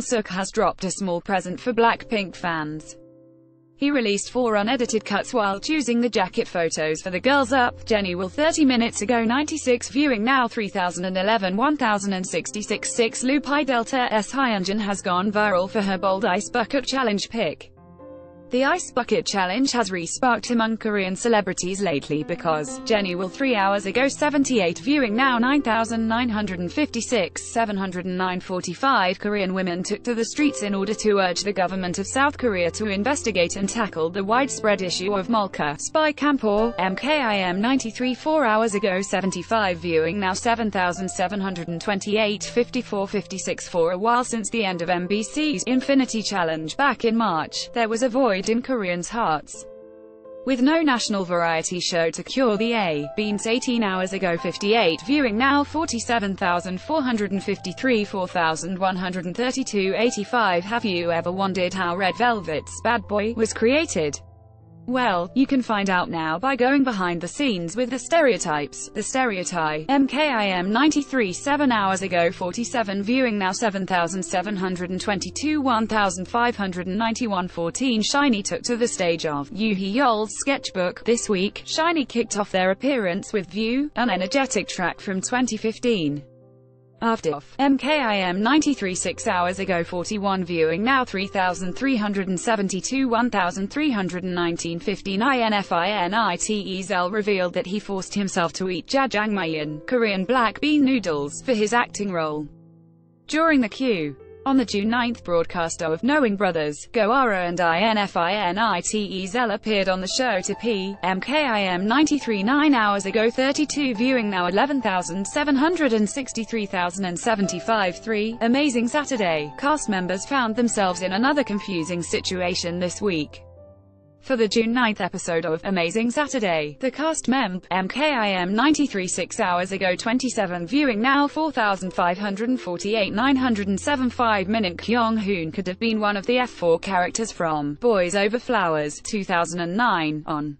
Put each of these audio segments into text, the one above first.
Suk has dropped a small present for Blackpink fans. He released four unedited cuts while choosing the jacket photos for the Girls Up, Jennie will 30 minutes ago 96 viewing now 3011 1066 6 Lupi Delta S Hyunjin has gone viral for her bold ice bucket challenge pic. The Ice Bucket Challenge has re-sparked among Korean celebrities lately because Jenny will 3 hours ago 78 viewing now 9,956 709.45 Korean women took to the streets in order to urge the government of South Korea to investigate and tackle the widespread issue of molka spy camp or MKIM 93 4 hours ago 75 viewing now 7,728 54 56 for a while since the end of MBC's Infinity Challenge back in March, there was a void in Koreans' hearts. With no national variety show to cure the A, Beans 18 hours ago 58 viewing now 47,453 4,132 85 Have you ever wondered how Red Velvet's Bad Boy was created? Well, you can find out now by going behind the scenes with the stereotypes. The stereotype, MKIM 93 7 hours ago 47 viewing now 7722 1591 14 SHINee took to the stage of Yu Hee-yeol's sketchbook. This week, SHINee kicked off their appearance with View, an energetic track from 2015. After off, MKIM 93 6 hours ago 41 viewing now 3372 1319 15 INFINITE Zell revealed that he forced himself to eat jajangmyeon, Korean black bean noodles, for his acting role. During the Q. On the June 9 broadcast of Knowing Brothers, Go-ara and INFINITE Zell appeared on the show to P. MKIM 93 9 hours ago 32 viewing now 11,763,075 3. Amazing Saturday, cast members found themselves in another confusing situation this week. For the June 9th episode of Amazing Saturday, the cast mem, MKIM 93 6 hours ago 27 viewing now 4,548 907 5 minute. Kyung Hoon could have been one of the F4 characters from Boys Over Flowers 2009, on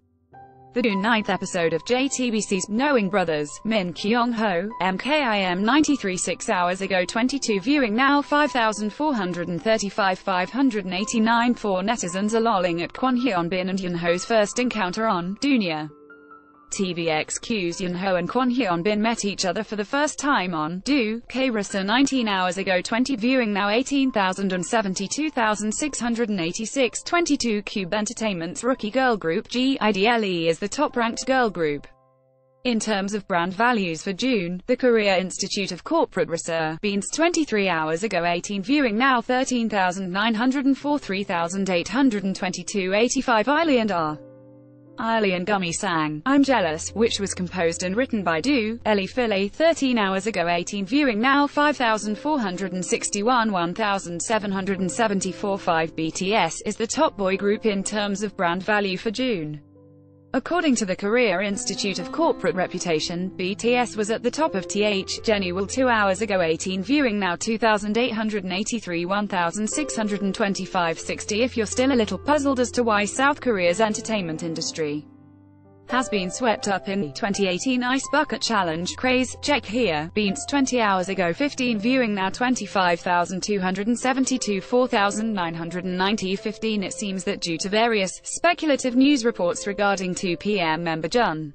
the June 9th episode of JTBC's Knowing Brothers, Min Kyung-ho, MKIM 93 6 hours ago 22 viewing now 5,435 589 4 netizens are lolling at Kwon Hyun-bin and Yunho's first encounter on Dunya. TVXQ's Yunho and Kwon Hyun-bin met each other for the first time on Do, K-Rasa 19 hours ago 20 viewing now 18,072,686 22 Cube Entertainment's rookie girl group GIDLE is the top-ranked girl group. In terms of brand values for June, the Korea Institute of Corporate Research, Beans 23 hours ago 18 viewing now 13,904 3,822 85 Ailee and R. Ailee and Gummy sang, I'm Jealous, which was composed and written by Do, Ellie Philly 13 hours ago 18 viewing now 5,461 1,774 5 BTS is the top boy group in terms of brand value for June. According to the Korea Institute of Corporate Reputation, BTS was at the top of TH, will 2 hours ago. 18 viewing now 2,883 1,625 60 If you're still a little puzzled as to why South Korea's entertainment industry has been swept up in the 2018 Ice Bucket Challenge craze. Check here. Beans 20 hours ago 15 viewing now 25,272 4,990 15 It seems that due to various speculative news reports regarding 2PM member Jun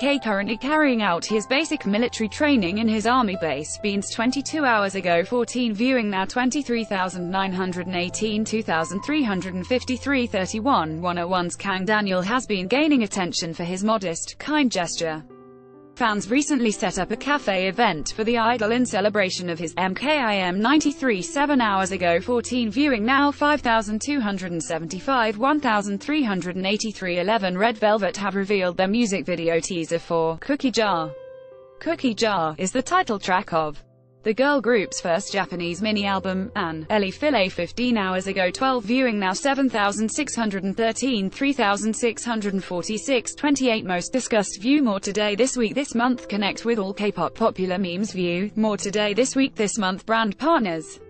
K currently carrying out his basic military training in his army base, Beans 22 hours ago 14 viewing now 23,918 2,353 31 101's Kang Daniel has been gaining attention for his modest, kind gesture. Fans recently set up a cafe event for the idol in celebration of his MKIM 93 7 hours ago 14 viewing now 5275 1383 11 Red Velvet have revealed their music video teaser for Cookie Jar. Cookie Jar is the title track of the girl group's first Japanese mini-album, An, Ellie File 15 hours ago 12 viewing now 7,613 3,646 28 most discussed view. More today this week this month connect with all K-pop popular memes view, more today this week this month brand partners